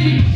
Hey!